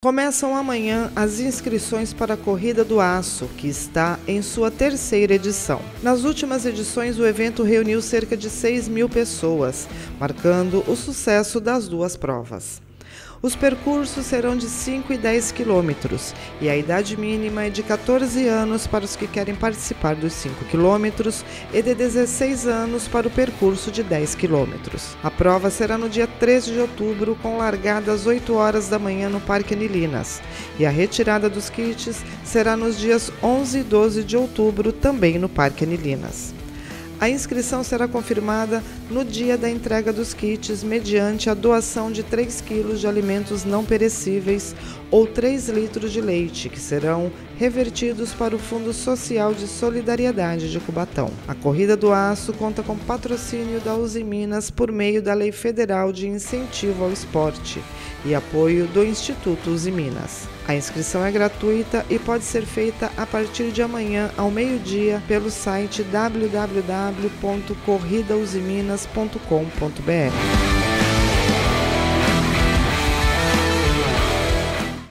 Começam amanhã as inscrições para a Corrida do Aço, que está em sua terceira edição. Nas últimas edições, o evento reuniu cerca de 6 mil pessoas, marcando o sucesso das duas provas. Os percursos serão de 5 e 10 quilômetros e a idade mínima é de 14 anos para os que querem participar dos 5 quilômetros e de 16 anos para o percurso de 10 quilômetros. A prova será no dia 13 de outubro, com largada às 8 horas da manhã no Parque Anilinas, e a retirada dos kits será nos dias 11 e 12 de outubro, também no Parque Anilinas. A inscrição será confirmada no dia da entrega dos kits mediante a doação de 3 quilos de alimentos não perecíveis ou 3 litros de leite, que serão revertidos para o Fundo Social de Solidariedade de Cubatão. A Corrida do Aço conta com patrocínio da Uzi Minas por meio da Lei Federal de Incentivo ao Esporte e apoio do Instituto Uzi Minas. A inscrição é gratuita e pode ser feita a partir de amanhã ao meio-dia pelo site www.corridausiminas.com.br.